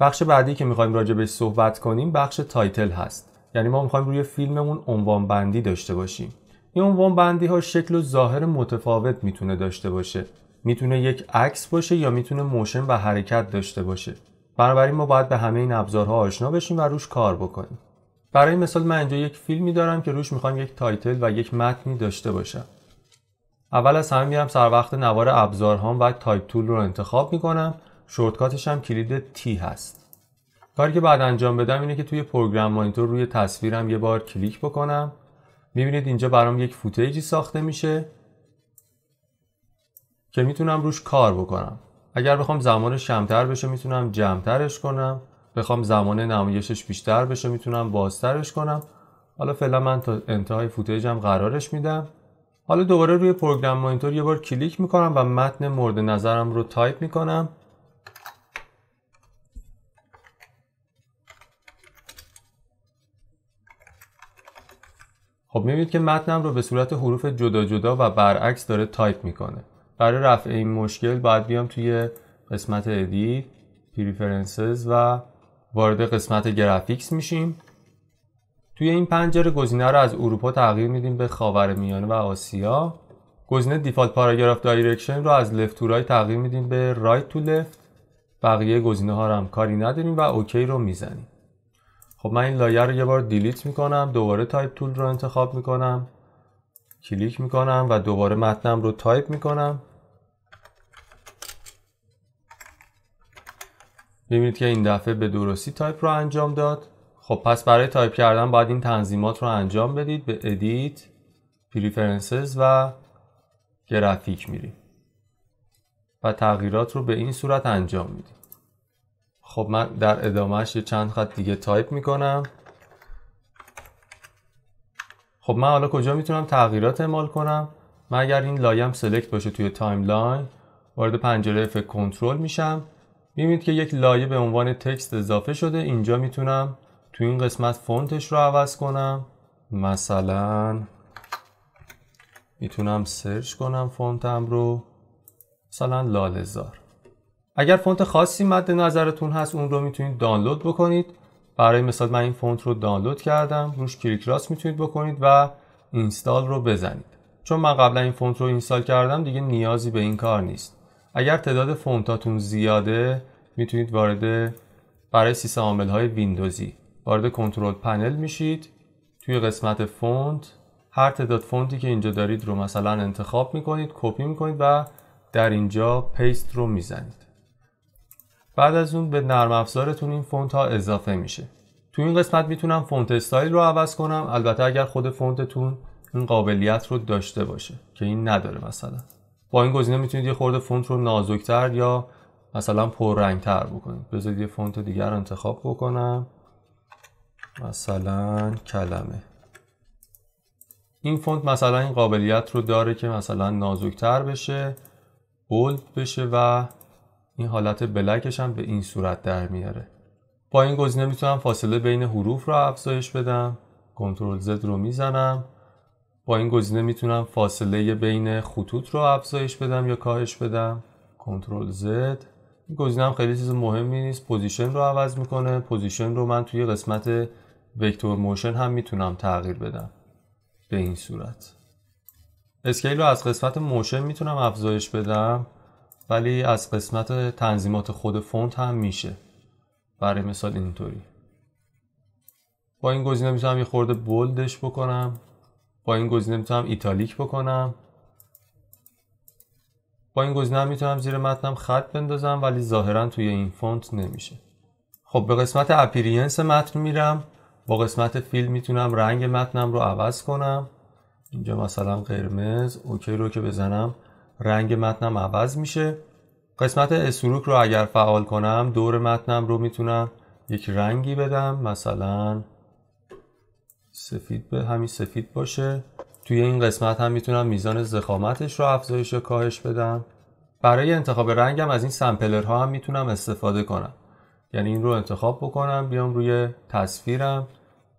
بخش بعدی که می‌خوایم راجع صحبت کنیم بخش title هست. یعنی ما می‌خوایم روی فیلممون عنوان بندی داشته باشیم. این عنوان بندی ها شکل و ظاهر متفاوت می‌تونه داشته باشه. می‌تونه یک عکس باشه یا می‌تونه motion و حرکت داشته باشه. بنابراین ما باید به همه این ابزارها آشنا بشیم و روش کار بکنیم. برای مثال من اینجا یک فیلمی دارم که روش می‌خوام یک title و یک متنی داشته باشم. اول از همه میرم سر وقت نوار ابزارهام و type tool رو انتخاب می‌کنم. shortcut ش هم کلید T هست. کاری که بعد انجام بدم اینه که توی program monitor روی تصویرم یه بار کلیک بکنم. می‌بینید اینجا برام یک footage ی ساخته میشه که می‌تونم روش کار بکنم. اگر بخوام زمانش کمتر بشه می‌تونم جمعترش کنم. بخوام زمان نمایشش بیشتر بشه می‌تونم بازترش کنم. حالا فعلا من تا انتهای footage م قرارش میدم. حالا دوباره روی program monitor یه بار کلیک می‌کنم و متن مورد نظرم رو تایپ می‌کنم. خب می‌بینید که متنم رو به صورت حروف جدا جدا و برعکس داره تایپ می‌کنه. برای رفع این مشکل باید بیام توی قسمت edit preferences و وارد قسمت graphics میشیم. توی این پنجره گزینه رو از اروپا تغییر میدیم به خاورمیانه و آسیا. گزینه default paragraph direction رو از left to right تغییر میدیم به right to left بقیه گزینه ها رو هم کاری نداریم و OK رو می‌زنیم. خب من این لایه رو یه بار delete می‌کنم دوباره type tool رو انتخاب می‌کنم کلیک می‌کنم و دوباره متنم رو تایپ می‌کنم. ببینید که این دفعه به درستی تایپ رو انجام داد. خب پس برای تایپ کردن باید این تنظیمات رو انجام بدید به edit preferences و گرافیک میریم. و تغییرات رو به این صورت انجام میدیم. خب من در ادامهش یه چند خط دیگه تایپ می‌کنم. خب من حالا کجا می‌تونم تغییرات اعمال کنم؟ من اگر این لایه‌م select باشه توی timeline وارد پنجره effect control میشم. می‌بینید که یک لایه به عنوان text اضافه شده. اینجا می‌تونم تو این قسمت فونتش رو عوض کنم. مثلا می‌تونم search کنم فونتم رو. مثلا لاله‌زار اگر فونت خاصی مد نظرتون هست اون رو می‌تونید دانلود بکنید. برای مثال من این فونت رو دانلود کردم روش کلیک راست می‌تونید بکنید و install رو بزنید. چون من قبلا این فونت رو install کردم دیگه نیازی به این کار نیست. اگر تعداد فونتاتون زیاده می‌تونید وارد برای سیستم عامل های ویندوزی وارد control panel میشید. توی قسمت فونت هر تعداد فونتی که اینجا دارید رو مثلا انتخاب می‌کنید کپی می‌کنید و در اینجا paste رو می‌زنید. بعد از اون به نرم افزارتون این فونت ها اضافه میشه. تو این قسمت می‌تونم font style رو عوض کنم. البته اگر خود فونتتون این قابلیت رو داشته باشه که این نداره مثلا. با این گزینه می‌تونید یه خورده فونت رو نازکتر یا مثلا پررنگتر بکنید. بذارید یه فونت دیگر انتخاب بکنم. مثلا کلمه. این فونت مثلا این قابلیت رو داره که مثلا نازکتر بشه بولد بشه و این حالت بلکش هم به این صورت در میاره. با این گزینه می‌تونم فاصله بین حروف رو افزایش بدم کنترل زد رو می‌زنم. با این گزینه می‌تونم فاصله بین خطوط رو افزایش بدم یا کاهش بدم. کنترل زد. این گزینه هم خیلی چیز مهمی نیست. position رو عوض می‌کنه. position رو من توی قسمت vector motion هم می‌تونم تغییر بدم. به این صورت. scale رو از قسمت motion می‌تونم افزایش بدم. ولی از قسمت تنظیمات خود فونت هم میشه. برای مثال اینطوری. با این گزینه می‌تونم یه خورده bold ش بکنم. با این گزینه می‌تونم italic بکنم. با این گزینه می‌تونم زیر متنم خط بندازم ولی ظاهرا توی این فونت نمیشه. خب به قسمت appearance متن میرم. با قسمت fill می‌تونم رنگ متنم رو عوض کنم. اینجا مثلا قرمز OK رو که بزنم رنگ متنم عوض میشه. قسمت stroke رو اگر فعال کنم دور متنم رو می‌تونم یک رنگی بدم. مثلا سفید به همین سفید باشه. توی این قسمت هم می‌تونم میزان زخامتش رو افزایش یا کاهش بدم. برای انتخاب رنگم از این سمپلر ها هم می‌تونم استفاده کنم. یعنی این رو انتخاب بکنم بیام روی تصویرم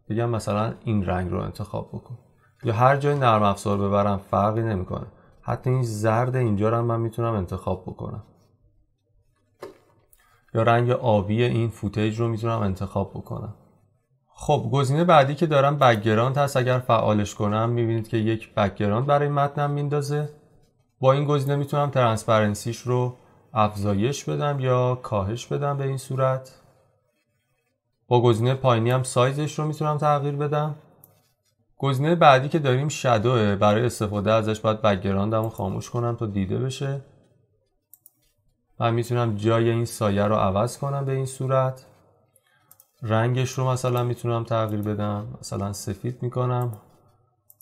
بگم مثلا این رنگ رو انتخاب بکن. یا هر جای نرم افزار ببرم فرقی نمی‌کنه. حتی این زرد اینجا رو هم من می‌تونم انتخاب بکنم. یا رنگ آبی این فوتیج رو می‌تونم انتخاب بکنم. خب گزینه بعدی که دارم background هست. اگر فعالش کنم می‌بینید که یک background برای متنم میندازه. با این گزینه می‌تونم transparency ش رو افزایش بدم یا کاهش بدم به این صورت. با گزینه پایینی هم سایزش رو می‌تونم تغییر بدم. گزینه بعدی که داریم shadow ه برای استفاده ازش باید background م رو خاموش کنم تا دیده بشه. من می‌تونم جای این سایه رو عوض کنم به این صورت. رنگش رو مثلا می‌تونم تغییر بدم مثلا سفید می‌کنم.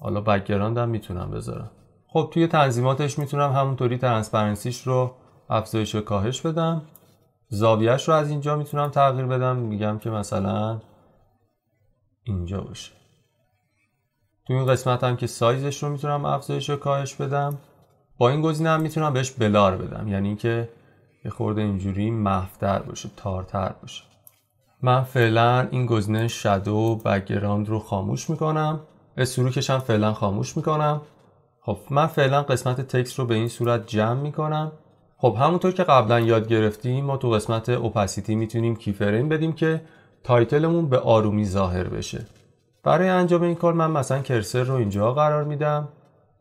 حالا background م می‌تونم بذارم. خب توی تنظیماتش می‌تونم همونطوری transparency ش رو افزایش و کاهش بدم. زاویهش رو از اینجا می‌تونم تغییر بدم. میگم که مثلا اینجا باشه. تو این قسمت هم که سایزش رو می‌تونم افزایش و کاهش بدم. با این گزینه هم می‌تونم بهش blur بدم. یعنی اینکه یه خورده اینجوری محوتر باشه تارتر باشه. من فعلا این گزینه shadow background رو خاموش می‌کنم. stroke ش هم فعلا خاموش می‌کنم. خب من فعلا قسمت text رو به این صورت جمع می‌کنم. خب همونطور که قبلا یاد گرفتیم ما تو قسمت opacity می‌تونیم keyframe بدیم که title مون به آرومی ظاهر بشه. برای انجام این کار من مثلا cursor رو اینجا قرار میدم.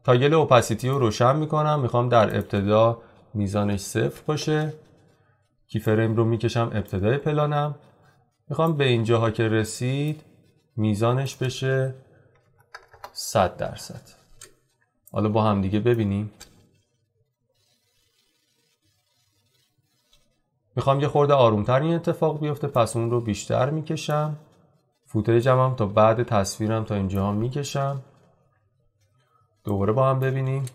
تاگل اوپاسیتی رو روشن می‌کنم. می‌خوام در ابتدا میزانش صفر باشه. کیفریم رو می‌کشم ابتدای پلانم. می‌خوام به اینجاها که رسید میزانش بشه 100 درصد. حالا با هم دیگه ببینیم. می‌خوام یه خورده آرومتر این اتفاق بیفته پس اون رو بیشتر می‌کشم. footage م هم تا بعد تصویرم تا اینجا هم می‌کشم. دوباره با هم ببینیم.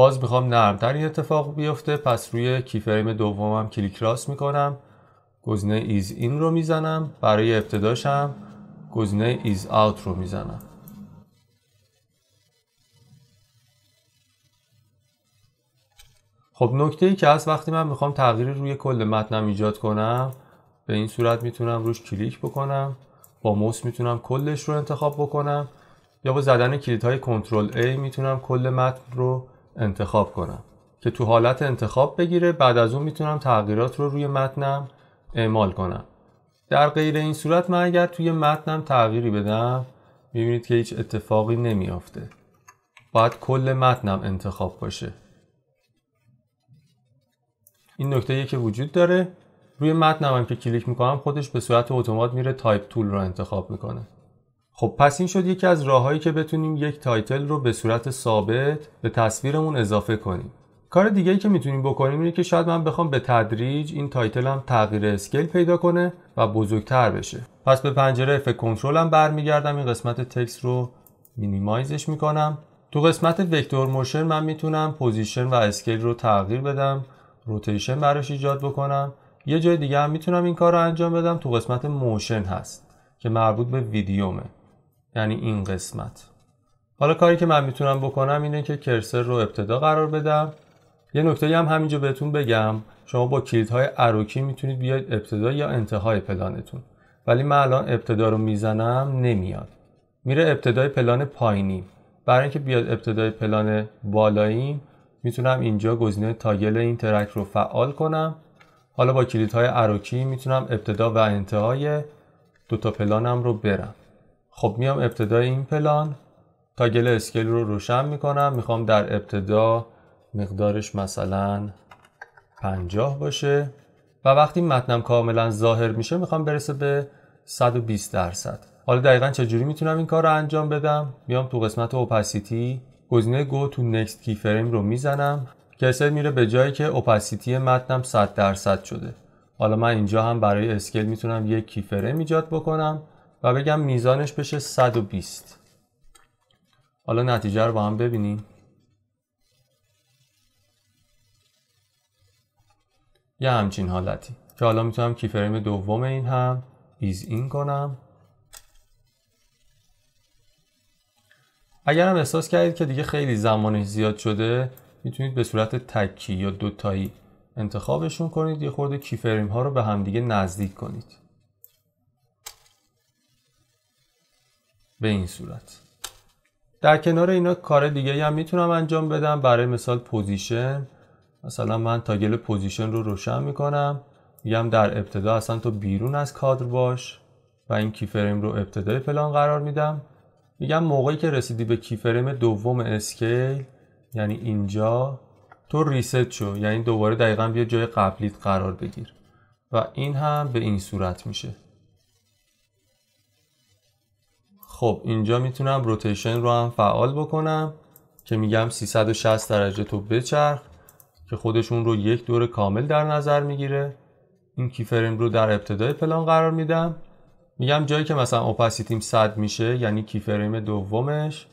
باز می‌خوام نرمتر این اتفاق بیفته پس روی keyframe دومم کلیک راست می‌کنم. گزینه ease in رو می‌زنم. برای ابتداشم گزینه ease out رو می‌زنم. خب نکته ای که هست وقتی من می‌خوام تغییری روی کل متنم ایجاد کنم به این صورت می‌تونم روش کلیک بکنم. با موس می‌تونم کلش رو انتخاب بکنم. یا با زدن کلیت های کنترل A می‌تونم کل متن رو انتخاب کنم. که تو حالت انتخاب بگیره بعد از اون می‌تونم تغییرات رو روی متنم اعمال کنم. در غیر این صورت من اگر توی متنم تغییری بدم می‌بینید که هیچ اتفاقی نمیافته. باید کل متنم انتخاب باشه. این نکته که وجود داره. روی متنم هم که کلیک می‌کنم خودش به صورت اتومات میره type tool رو انتخاب می‌کنه. خب پس این شد یکی از راههایی که بتونیم یک title رو به صورت ثابت به تصویرمون اضافه کنیم. کار دیگه ای که می‌تونیم بکنیم اینه که شاید من بخوام به تدریج این title م تغییر scale پیدا کنه و بزرگتر بشه. پس به پنجره effect control م برمیگردم این قسمت text رو minimize ش می‌کنم. تو قسمت vector motion من می‌تونم position و scale رو تغییر بدم rotation براش ایجاد بکنم. یه جای دیگه هم می‌تونم این کار رو انجام بدم تو قسمت motion هست که مربوط به ویدیومه. یعنی این قسمت. حالا کاری که من می‌تونم بکنم اینه که cursor رو ابتدا قرار بدم. یه نکته هم همینجا بهتون بگم. شما با کلیدهای arrow key می‌تونید بیاید ابتدا یا انتهای پلانتون. ولی من الان ابتدا رو می‌زنم نمیاد. میره ابتدای پلان پایینی برای اینکه بیاد ابتدای پلان بالاییم می‌تونم اینجا گزینه تاگل این ترک رو فعال کنم. حالا با کلیدهای اروکی می‌تونم ابتدا و انتهای دوتا پلانم رو برم. خب میام ابتدای این پلان. تاگل اسکیل رو روشن می‌کنم. می‌خوام در ابتدا مقدارش مثلا 50 باشه. و وقتی متنم کاملا ظاهر میشه می‌خوام برسه به 120 درصد. حالا دقیقا چجوری می‌تونم این کار رو انجام بدم؟ میام تو قسمت اوپاسیتی گزینه گو تو نکست کی فریم رو می‌زنم. کسر میره به جایی که اوپاسیتی متنم 100 درصد شده. حالا من اینجا هم برای اسکیل می‌تونم یک کی فریم ایجاد بکنم. و بگم میزانش بشه 120 حالا نتیجه رو با هم ببینیم. یه همچین حالتی که حالا می‌تونم keyframe دوم این هم ease in کنم. اگر هم احساس کردید که دیگه خیلی زمانش زیاد شده می‌تونید به صورت تکی یا دوتایی انتخابشون کنید. یه خورده keyframe ها رو به همدیگه نزدیک کنید. به این صورت. در کنار اینا کار دیگه هم می‌تونم انجام بدم. برای مثال position. مثلا من toggle position رو روشن می‌کنم. میگم در ابتدا اصلا تو بیرون از کادر باش و این keyframe رو ابتدای پلان قرار میدم. میگم موقعی که رسیدی به keyframe دوم scale یعنی اینجا تو reset شو. یعنی دوباره دقیقا بیا جای قبلیت قرار بگیر. و این هم به این صورت میشه. خب اینجا می‌تونم rotation رو هم فعال بکنم که میگم 360 درجه تو بچرخ که خودشون رو یک دور کامل در نظر می‌گیره. این keyframe رو در ابتدای پلان قرار میدم. میگم جایی که مثلا opacity م 100 میشه یعنی keyframe دومش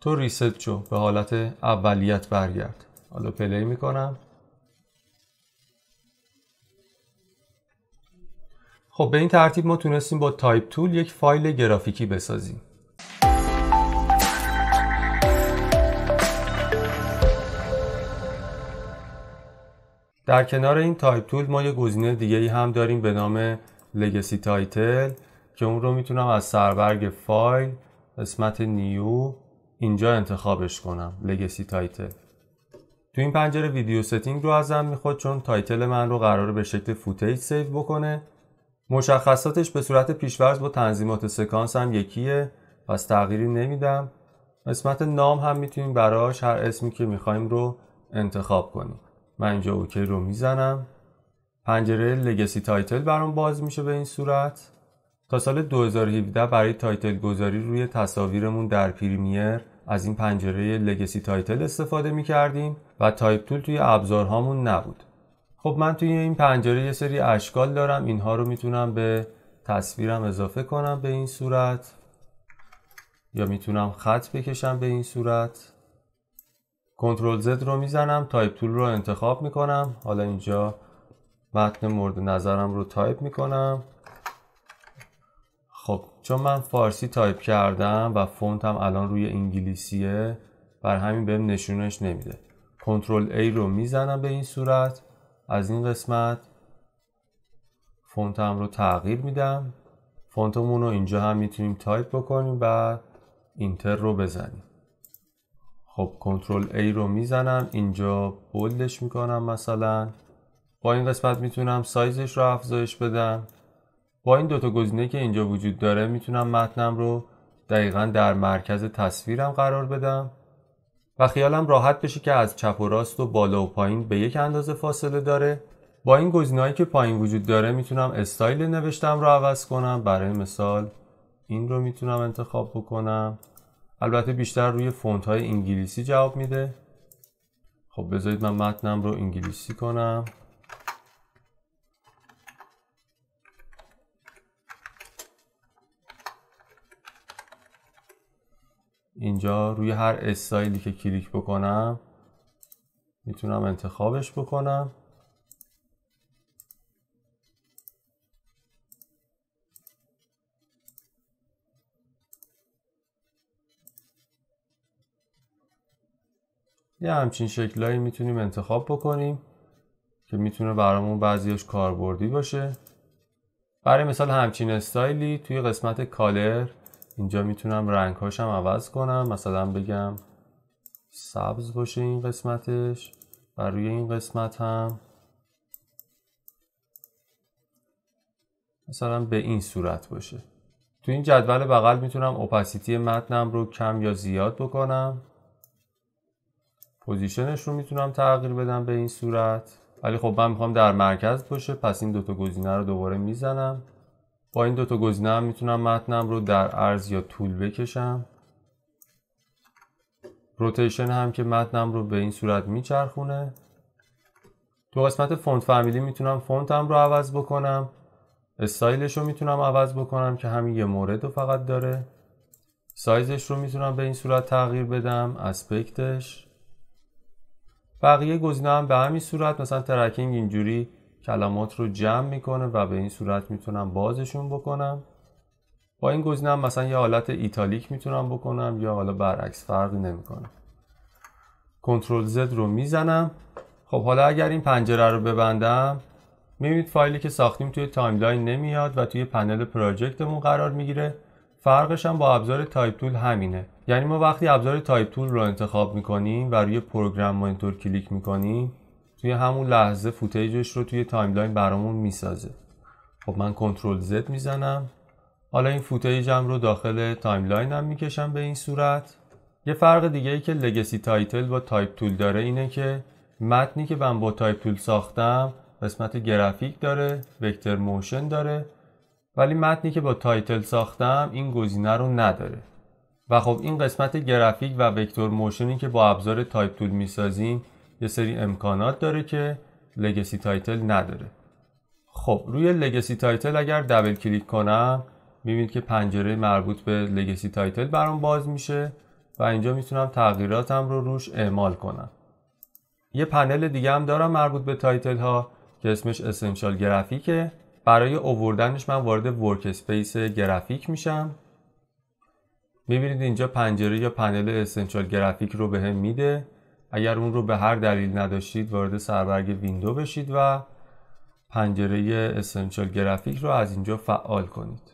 تو reset شو به حالت اولیت برگرد. حالا play می‌کنم. خب به این ترتیب ما تونستیم با type tool یک فایل گرافیکی بسازیم. در کنار این type tool ما یه گزینه دیگه ای هم داریم به نام legacy title که اون رو می‌تونم از سربرگ فایل قسمت new اینجا انتخابش کنم. legacy title تو این پنجره video setting رو ازم می‌خواد چون title من رو قراره به شکل footage save بکنه. مشخصاتش به صورت پیش‌فرض با تنظیمات سکانس هم یکیه پس تغییری نمیدم. قسمت نام هم می‌تونیم براش هر اسمی که می‌خوایم رو انتخاب کنیم. من اینجا OK رو می‌زنم. پنجره legacy title برام باز میشه به این صورت. تا سال 2017 برای title گذاری روی تصاویرمون در پریمیر از این پنجره legacy title استفاده می کردیم و type tool توی ابزارهامون نبود. خب من توی این پنجره یه سری اشکال دارم اینها رو می‌تونم به تصویرم اضافه کنم به این صورت یا می‌تونم خط بکشم به این صورت. control Z رو می‌زنم type tool رو انتخاب می‌کنم. حالا اینجا متن مورد نظرم رو تایپ می‌کنم. خب چون من فارسی تایپ کردم و فونتم الان روی انگلیسیه بر همین بهم نشونش نمیده. control A رو می‌زنم به این صورت. از این قسمت فونتم رو تغییر میدم. فونتمون رو اینجا هم می‌تونیم تایپ بکنیم و enter رو بزنیم. خب control A رو می‌زنم اینجا bold ش می‌کنم مثلا. با این قسمت می‌تونم سایزش رو افزایش بدم. با این دوتا گزینه که اینجا وجود داره می‌تونم متنم رو دقیقا در مرکز تصویرم قرار بدم. و خیالم راحت بشه که از چپ و راست و بالا و پایین به یک اندازه فاصله داره. با این گزینه‌ای که پایین وجود داره می‌تونم استایل نوشتم رو عوض کنم. برای مثال این رو می‌تونم انتخاب بکنم. البته بیشتر روی فونت های انگلیسی جواب میده. خب بذارید من متنم رو انگلیسی کنم. اینجا روی هر استایلی که کلیک بکنم می‌تونم انتخابش بکنم. یه همچین شکلهایی می‌تونیم انتخاب بکنیم که می‌تونه برامون بعضیش کاربردی باشه. برای مثال همچین استایلی توی قسمت کالر اینجا می‌تونم رنگ هاشم عوض کنم. مثلا بگم سبز باشه این قسمتش و روی این قسمت هم. مثلا به این صورت باشه. تو این جدول بغل می‌تونم اپاسیتی متنم رو کم یا زیاد بکنم. پوزیشنش رو می‌تونم تغییر بدم به این صورت. ولی خب من می‌خوام در مرکز باشه پس این دوتا گزینه رو دوباره می‌زنم. با این دوتا گزینه هم می‌تونم متنم رو در عرض یا طول بکشم. rotation هم که متنم رو به این صورت میچرخونه. تو قسمت font family می‌تونم فونتم رو عوض بکنم. استایلش رو می‌تونم عوض بکنم که همین یه مورد رو فقط داره. سایزش رو می‌تونم به این صورت تغییر بدم. aspect ش بقیه گزینه هم به همین صورت مثلا tracking اینجوری کلمات رو جمع می‌کنه و به این صورت می‌تونم بازشون بکنم. با این گزینه مثلا یه حالت italic می‌تونم بکنم یا حالا برعکس فرقی نمی‌کنه. control Z رو می‌زنم. خب حالا اگر این پنجره رو ببندم می‌بینید فایلی که ساختیم توی timeline نمیاد و توی panel project مون قرار می‌گیره. فرقش هم با ابزار type tool همینه. یعنی ما وقتی ابزار type tool رو انتخاب می‌کنیم و روی program monitor کلیک می‌کنیم توی همون لحظه footage ش رو توی timeline برامون می‌سازه. خب من control Z می‌زنم. حالا این footage م رو داخل timeline م می‌کشم به این صورت. یه فرق دیگه ای که legacy title با type tool داره اینه که متنی که من با type tool ساختم قسمت graphic داره vector motion داره. ولی متنی که با title ساختم این گزینه رو نداره. و خب این قسمت graphic و vector motion ی که با ابزار type tool می‌سازیم یه سری امکانات داره که legacy title نداره. خب روی legacy title اگر double click کنم می‌بینید که پنجره مربوط به legacy title برام باز میشه و اینجا می‌تونم تغییراتم رو روش اعمال کنم. یه پنل دیگه هم دارم مربوط به title ها که اسمش essential graphic ه برای اووردنش من وارد workspace graphic میشم. می‌بینید اینجا پنجره یا panel essential graphic رو بهم میده. اگر اون رو به هر دلیل نداشتید وارد سربرگ window بشید و پنجره essential graphic رو از اینجا فعال کنید.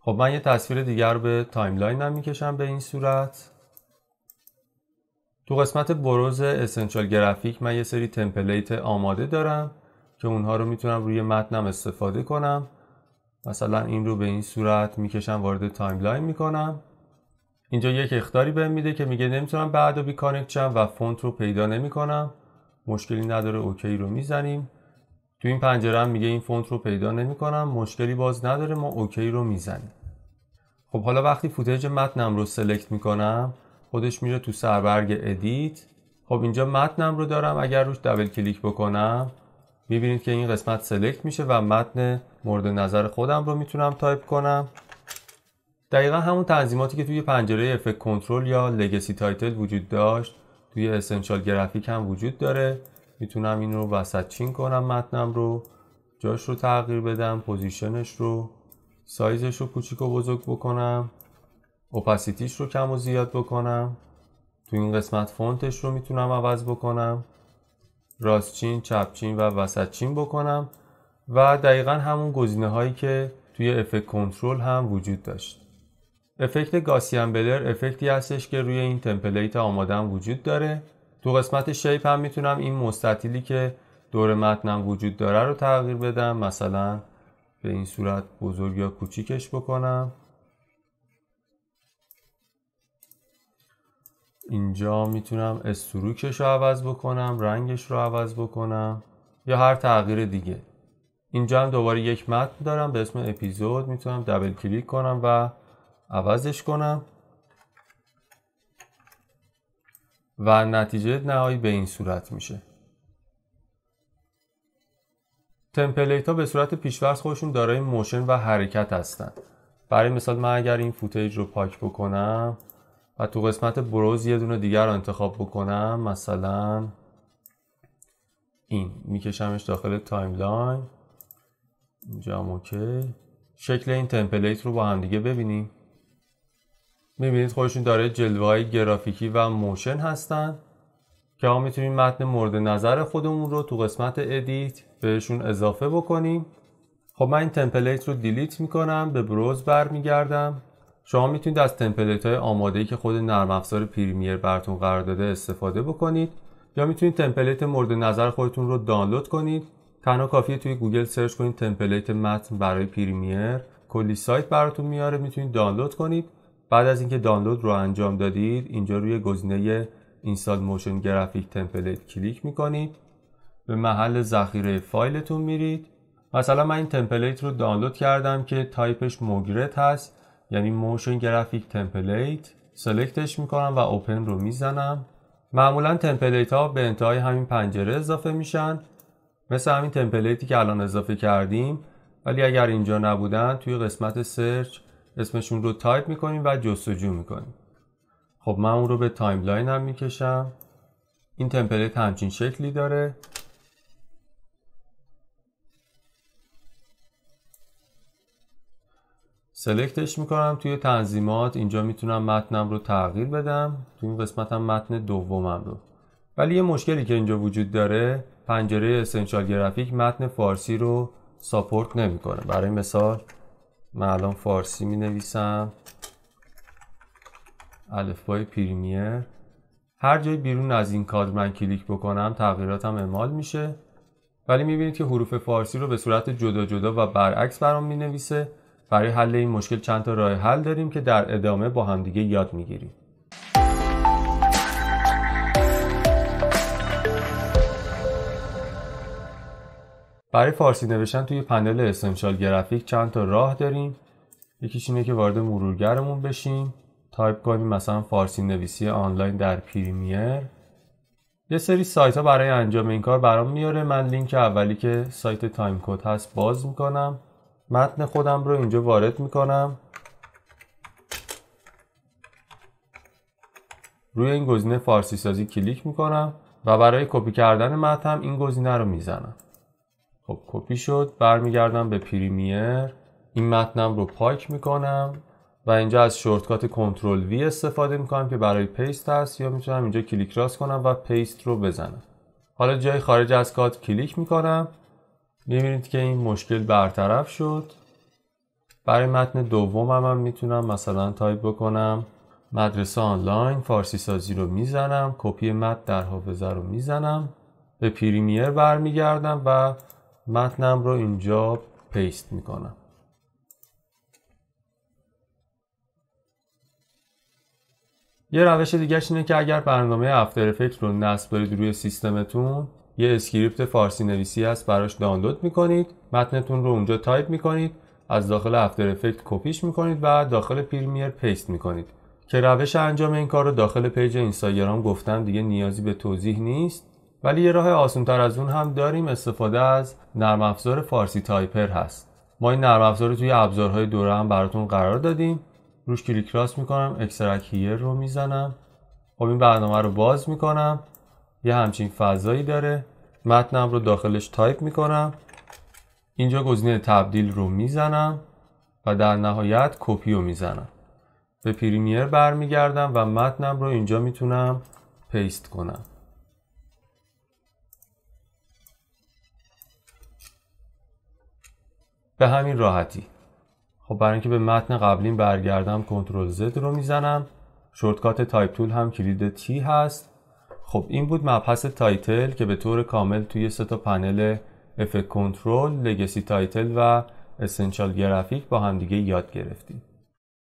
خب من یه تصویر دیگر به timeline هم می‌کشم به این صورت. تو قسمت browse essential graphic من یه سری template آماده دارم. که اونها رو می‌تونم روی متنم استفاده کنم. مثلا این رو به این صورت می‌کشم وارد timeline می‌کنم. اینجا یک اخطاری بهم میده که میگه نمی‌تونم به Adobe connect شم و فونت رو پیدا نمی‌کنم. مشکلی نداره OK رو می‌زنیم. تو این پنجره هم میگه این فونت رو پیدا نمی‌کنم. مشکلی باز نداره ما OK رو می‌زنیم. خب حالا وقتی footage متنم رو select می‌کنم خودش میره تو سربرگ edit خب اینجا متنم رو دارم اگر روش double click بکنم می‌بینید که این قسمت select میشه و متن مورد نظر خودم رو می‌تونم تایپ کنم. دقیقا همون تنظیماتی که توی پنجره effect control یا legacy title وجود داشت توی essential graphic هم وجود داره. می‌تونم این رو وسط چین کنم متنم رو جاش رو تغییر بدم position ش رو سایزش رو کوچیک و بزرگ بکنم opacity ش رو کم و زیاد بکنم. تو این قسمت فونتش رو می‌تونم عوض بکنم. راست چین چپ چین و وسط چین بکنم و دقیقا همون گزینه هایی که توی افکت کنترل هم وجود داشت. افکت گاسیان بلر افکتی هستش که روی این تمپلیت آمادم وجود داره. تو قسمت شیپ هم می‌تونم این مستطیلی که دور متنم وجود داره رو تغییر بدم. مثلا به این صورت بزرگ یا کوچیکش بکنم. اینجا می‌تونم استروکش رو عوض بکنم رنگش رو عوض بکنم یا هر تغییر دیگه. اینجا هم دوباره یک متن دارم به اسم اپیزود. می‌تونم double click کنم و عوضش کنم. و نتیجه نهایی به این صورت میشه. template ها به صورت پیش‌فرض خودشون دارای motion و حرکت هستن. برای مثال من اگر این footage رو پاک بکنم و تو قسمت browse یه دونه دیگر رو انتخاب بکنم. مثلا این میکشمش داخل timeline. اینجا هم OK. شکل این template رو با هم دیگه ببینیم. می‌بینید خودشون دارای جلوه های گرافیکی و motion هستن که ما می‌تونیم متن مورد نظر خودمون رو تو قسمت edit بهشون اضافه بکنیم. خب من این template رو delete می‌کنم به browse برمیگردم. شما می‌تونید از template های آماده ای که خود نرم افزار پریمیر براتون قرار داده استفاده بکنید یا می‌تونید template مورد نظر خودتون رو دانلود کنید. تنها کافیه توی گوگل search کنید template متن برای Premiere. کلی سایت براتون میاره می‌تونید دانلود کنید. بعد از اینکه دانلود رو انجام دادید اینجا روی گزینه install motion graphics template کلیک می‌کنید. به محل ذخیره فایلتون میرید. مثلا من این template رو دانلود کردم که تایپش MOGRT هست. یعنی motion graphics template select ش می‌کنم و open رو می‌زنم. معمولا template ها به انتهای همین پنجره اضافه میشن. مثل همین template ی که الان اضافه کردیم. ولی اگر اینجا نبودن توی قسمت search اسمشون رو تایپ می‌کنیم و جستجو می‌کنیم. خب من اون رو به timeline هم می‌کشم. این template همچین شکلی داره. select ش می‌کنم توی تنظیمات. اینجا می‌تونم متنم رو تغییر بدم. توی این قسمت هم متن دومم رو. ولی یه مشکلی که اینجا وجود داره پنجره اسنشال گرافیک متن فارسی رو ساپورت نمی‌کنه. برای مثال من الان فارسی می نویسم الفبای پریمیر. هر جای بیرون از این کادر من کلیک بکنم تغییراتم اعمال میشه. ولی می‌بینید که حروف فارسی رو به صورت جدا جدا و برعکس برام می نویسه برای حل این مشکل چند تا راه حل داریم که در ادامه با همدیگه یاد می‌گیریم. برای فارسی نوشتن توی پنل Essential Graphics چند تا راه داریم. یکیش اینه که وارد مرورگرمون بشیم. تایپ کنیم مثلا فارسی نویسی آنلاین در Premiere. یه سری سایت ها برای انجام این کار برام میاره. من لینک اولی که سایت Timecode هست باز می‌کنم. متن خودم رو اینجا وارد می‌کنم. روی این گزینه فارسی سازی کلیک می‌کنم و برای کپی کردن متن این گزینه رو می‌زنم. خب کپی شد برمیگردم به Premiere. این متنم رو پاک می‌کنم و اینجا از shortcut control V استفاده می‌کنم که برای paste هست یا می‌تونم اینجا کلیک راست کنم و paste رو بزنم. حالا جای خارج از کادر کلیک می‌کنم. می‌بینید که این مشکل برطرف شد. برای متن دوم هم, هم می‌تونم مثلا تایپ بکنم. مدرسه آنلاین فارسی سازی رو می‌زنم کپی متن در حافظه رو می‌زنم به Premiere برمیگردم و متنم رو اینجا paste می‌کنم. یه روش دیگه اینه که اگر برنامه After Effects رو نصب دارید روی سیستمتون یه script فارسی نویسی هست براش دانلود می‌کنید. متنتون رو اونجا تایپ می‌کنید. از داخل After Effects کپیش می‌کنید و داخل Premiere paste می‌کنید. که روش انجام این کار رو داخل page اینستاگرام گفتم دیگه نیازی به توضیح نیست. ولی یه راه آسانتر از اون هم داریم استفاده از نرم افزار فارسی Typer هست. ما این نرم افزار رو توی ابزارهای دوره هم براتون قرار دادیم. روش کلیک راست می‌کنم extract here رو می‌زنم. خب این برنامه رو باز می‌کنم. یه همچین فضایی داره. متنم رو داخلش تایپ می‌کنم. اینجا گزینه تبدیل رو می‌زنم و در نهایت کپی رو می‌زنم. به Premiere برمیگردم و متنم رو اینجا می‌تونم paste کنم. به همین راحتی. خب برای اینکه به متن قبلیم برگردم control Z رو می‌زنم. shortcut type tool هم کلید T هست. خب این بود مبحث title که به طور کامل توی سه تا پنل Effect Controls، Legacy Title و Essential Graphics با همدیگه یاد گرفتیم.